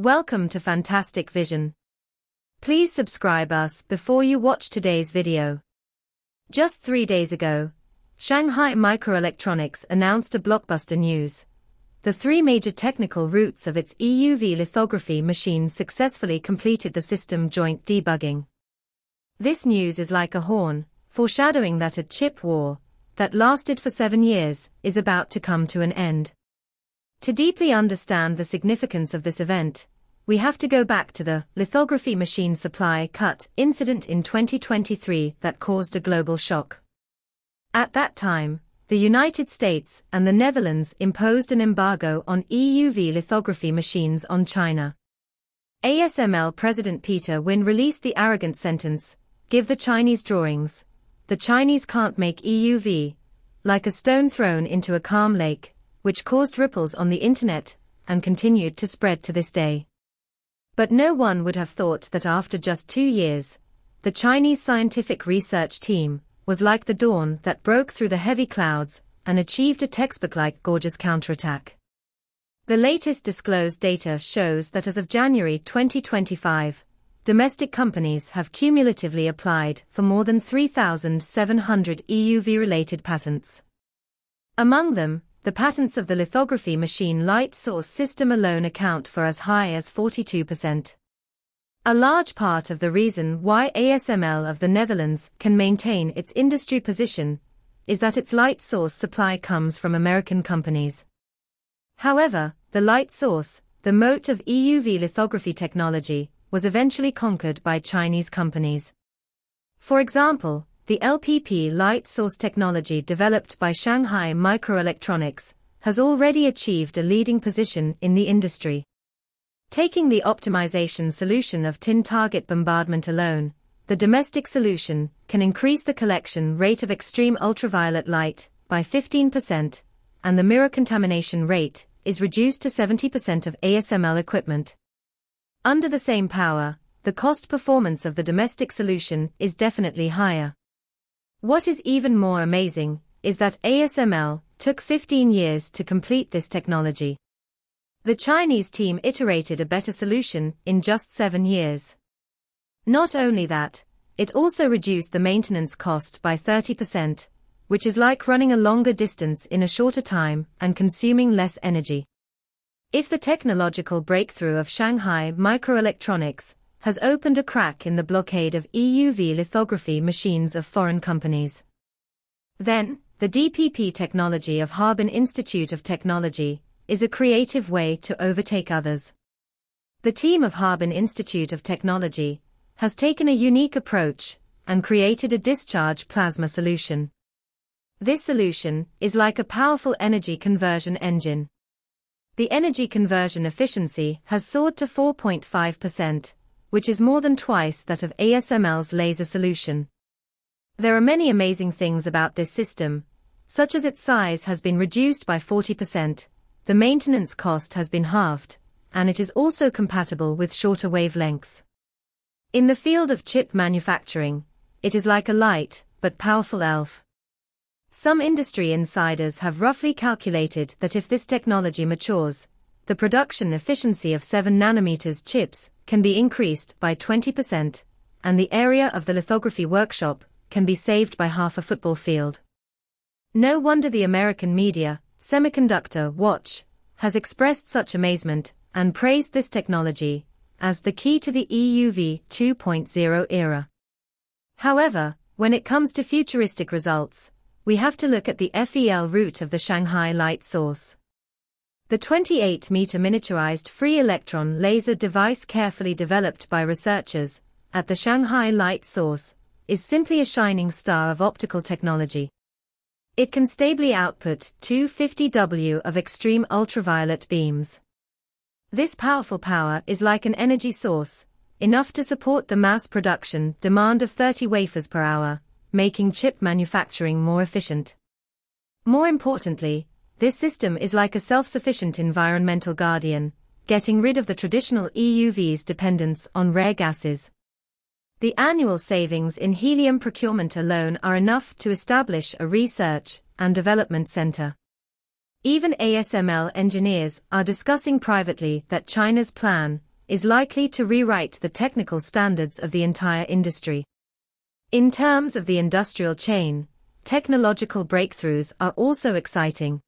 Welcome to Fantastic Vision. Please subscribe us before you watch today's video. Just three days ago, Shanghai Microelectronics announced a blockbuster news. The three major technical routes of its EUV lithography machines successfully completed the system joint debugging. This news is like a horn, foreshadowing that a chip war, that lasted for seven years, is about to come to an end. To deeply understand the significance of this event, we have to go back to the lithography machine supply cut incident in 2023 that caused a global shock. At that time, the United States and the Netherlands imposed an embargo on EUV lithography machines on China. ASML President Peter Wennink released the arrogant sentence, give the Chinese drawings. The Chinese can't make EUV. Like a stone thrown into a calm lake, which caused ripples on the internet and continued to spread to this day. But no one would have thought that after just two years, the Chinese scientific research team was like the dawn that broke through the heavy clouds and achieved a textbook-like gorgeous counterattack. The latest disclosed data shows that as of January 2025, domestic companies have cumulatively applied for more than 3,700 EUV-related patents. Among them, the patents of the lithography machine light source system alone account for as high as 42%. A large part of the reason why ASML of the Netherlands can maintain its industry position is that its light source supply comes from American companies. However, the light source, the moat of EUV lithography technology, was eventually conquered by Chinese companies. For example, the LPP light source technology developed by Shanghai Microelectronics has already achieved a leading position in the industry. Taking the optimization solution of tin target bombardment alone, the domestic solution can increase the collection rate of extreme ultraviolet light by 15%, and the mirror contamination rate is reduced to 70% of ASML equipment. Under the same power, the cost performance of the domestic solution is definitely higher. What is even more amazing is that ASML took 15 years to complete this technology. The Chinese team iterated a better solution in just 7 years. Not only that, it also reduced the maintenance cost by 30%, which is like running a longer distance in a shorter time and consuming less energy. If the technological breakthrough of Shanghai Microelectronics has opened a crack in the blockade of EUV lithography machines of foreign companies. Then, the DPP technology of Harbin Institute of Technology is a creative way to overtake others. The team of Harbin Institute of Technology has taken a unique approach and created a discharge plasma solution. This solution is like a powerful energy conversion engine. The energy conversion efficiency has soared to 4.5%, which is more than twice that of ASML's laser solution. There are many amazing things about this system, such as its size has been reduced by 40%, the maintenance cost has been halved, and it is also compatible with shorter wavelengths. In the field of chip manufacturing, it is like a light, but powerful elf. Some industry insiders have roughly calculated that if this technology matures, the production efficiency of 7 nanometers chips can be increased by 20%, and the area of the lithography workshop can be saved by half a football field. No wonder the American media, Semiconductor Watch, has expressed such amazement and praised this technology as the key to the EUV 2.0 era. However, when it comes to futuristic results, we have to look at the FEL route of the Shanghai light source. The 28-meter miniaturized free electron laser device carefully developed by researchers at the Shanghai Light Source is simply a shining star of optical technology. It can stably output 250W of extreme ultraviolet beams. This powerful power is like an energy source, enough to support the mass production demand of 30 wafers per hour, making chip manufacturing more efficient. More importantly, this system is like a self-sufficient environmental guardian, getting rid of the traditional EUV's dependence on rare gases. The annual savings in helium procurement alone are enough to establish a research and development center. Even ASML engineers are discussing privately that China's plan is likely to rewrite the technical standards of the entire industry. In terms of the industrial chain, technological breakthroughs are also exciting.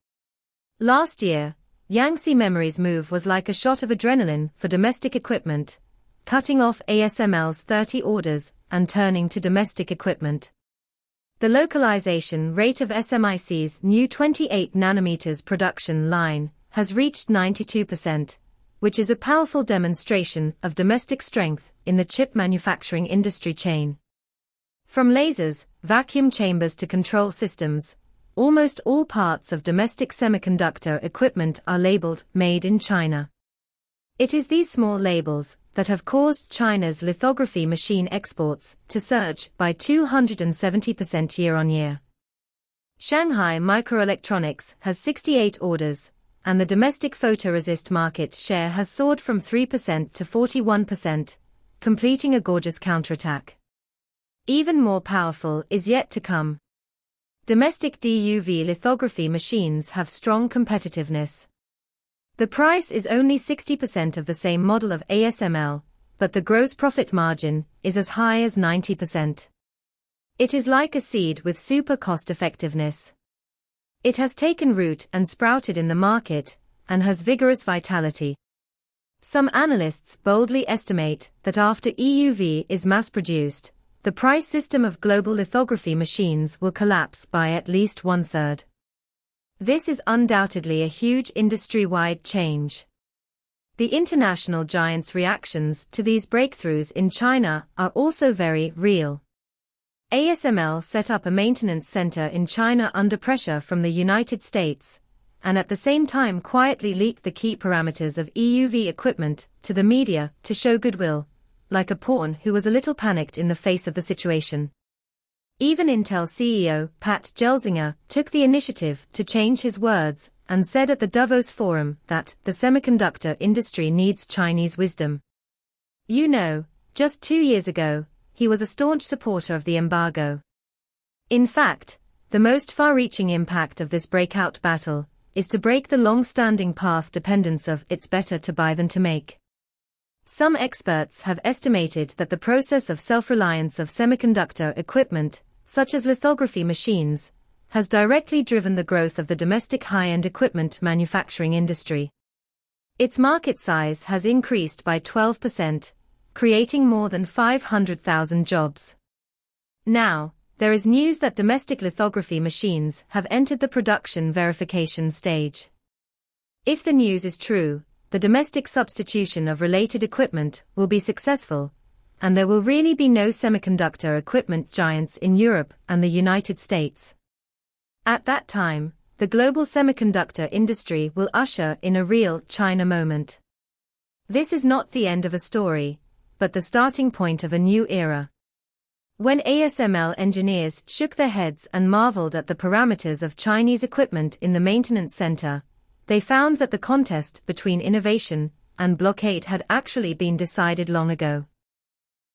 Last year, Yangtze Memory's move was like a shot of adrenaline for domestic equipment, cutting off ASML's 30 orders and turning to domestic equipment. The localization rate of SMIC's new 28 nanometers production line has reached 92%, which is a powerful demonstration of domestic strength in the chip manufacturing industry chain. From lasers, vacuum chambers to control systems, almost all parts of domestic semiconductor equipment are labeled Made in China. It is these small labels that have caused China's lithography machine exports to surge by 270% year on year. Shanghai Microelectronics has 68 orders, and the domestic photoresist market share has soared from 3% to 41%, completing a gorgeous counterattack. Even more powerful is yet to come. Domestic DUV lithography machines have strong competitiveness. The price is only 60% of the same model of ASML, but the gross profit margin is as high as 90%. It is like a seed with super cost effectiveness. It has taken root and sprouted in the market and has vigorous vitality. Some analysts boldly estimate that after EUV is mass produced, the price system of global lithography machines will collapse by at least one third. This is undoubtedly a huge industry-wide change. The international giants' reactions to these breakthroughs in China are also very real. ASML set up a maintenance center in China under pressure from the United States, and at the same time quietly leaked the key parameters of EUV equipment to the media to show goodwill, like a pawn who was a little panicked in the face of the situation. Even Intel CEO Pat Gelsinger took the initiative to change his words and said at the Davos Forum that the semiconductor industry needs Chinese wisdom. You know, just two years ago, he was a staunch supporter of the embargo. In fact, the most far-reaching impact of this breakout battle is to break the long-standing path dependence of it's better to buy than to make. Some experts have estimated that the process of self-reliance of semiconductor equipment such as lithography machines, has directly driven the growth of the domestic high-end equipment manufacturing industry. Its market size has increased by 12%, creating more than 500,000 jobs. Now, there is news that domestic lithography machines have entered the production verification stage. If the news is true, the domestic substitution of related equipment will be successful, and there will really be no semiconductor equipment giants in Europe and the United States. At that time, the global semiconductor industry will usher in a real China moment. This is not the end of a story, but the starting point of a new era. When ASML engineers shook their heads and marveled at the parameters of Chinese equipment in the maintenance center, they found that the contest between innovation and blockade had actually been decided long ago.